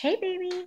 Hey, baby.